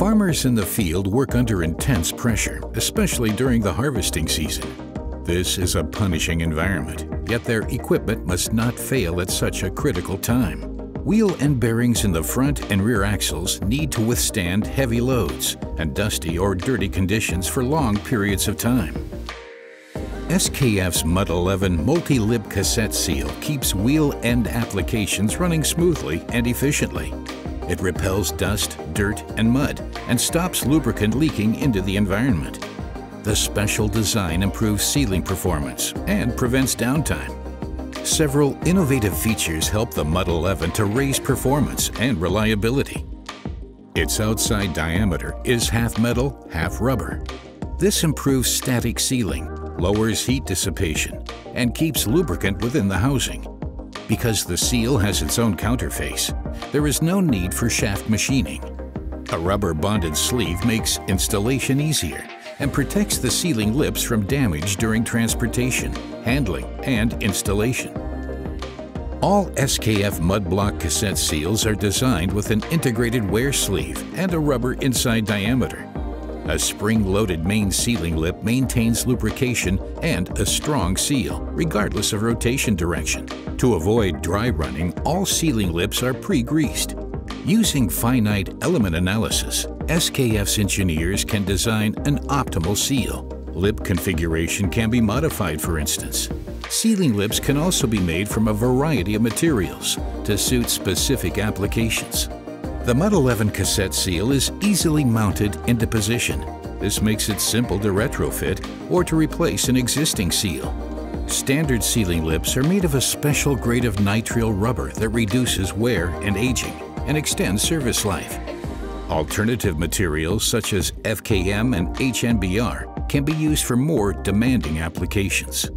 Farmers in the field work under intense pressure, especially during the harvesting season. This is a punishing environment, yet their equipment must not fail at such a critical time. Wheel end bearings in the front and rear axles need to withstand heavy loads and dusty or dirty conditions for long periods of time. SKF's Mud 11 multi-lip cassette seal keeps wheel end applications running smoothly and efficiently. It repels dust, dirt, and mud and stops lubricant leaking into the environment. The special design improves sealing performance and prevents downtime. Several innovative features help the Mud 11 to raise performance and reliability. Its outside diameter is half metal, half rubber. This improves static sealing, lowers heat dissipation, and keeps lubricant within the housing. Because the seal has its own counterface, there is no need for shaft machining. A rubber bonded sleeve makes installation easier and protects the sealing lips from damage during transportation, handling, and installation. All SKF Mudblock cassette seals are designed with an integrated wear sleeve and a rubber inside diameter. A spring-loaded main sealing lip maintains lubrication and a strong seal, regardless of rotation direction. To avoid dry running, all sealing lips are pre-greased. Using finite element analysis, SKF's engineers can design an optimal seal. Lip configuration can be modified, for instance. Sealing lips can also be made from a variety of materials to suit specific applications. The Mud 11 cassette seal is easily mounted into position. This makes it simple to retrofit or to replace an existing seal. Standard sealing lips are made of a special grade of nitrile rubber that reduces wear and aging and extends service life. Alternative materials such as FKM and HNBR can be used for more demanding applications.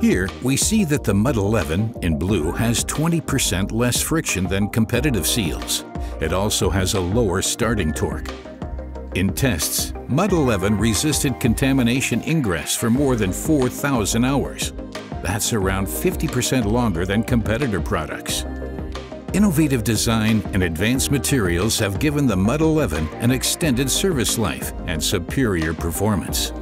Here, we see that the Mud 11 in blue has 20% less friction than competitive seals. It also has a lower starting torque. In tests, Mud 11 resisted contamination ingress for more than 4,000 hours. That's around 50% longer than competitor products. Innovative design and advanced materials have given the Mud 11 an extended service life and superior performance.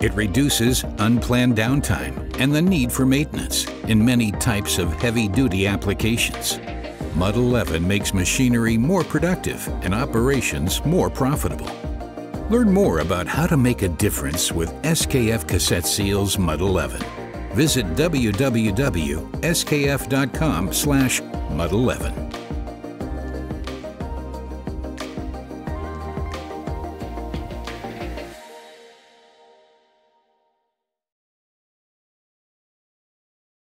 It reduces unplanned downtime and the need for maintenance in many types of heavy-duty applications. Mud 11 makes machinery more productive and operations more profitable. Learn more about how to make a difference with SKF Cassette Seals Mud 11. Visit www.skf.com slash mud11.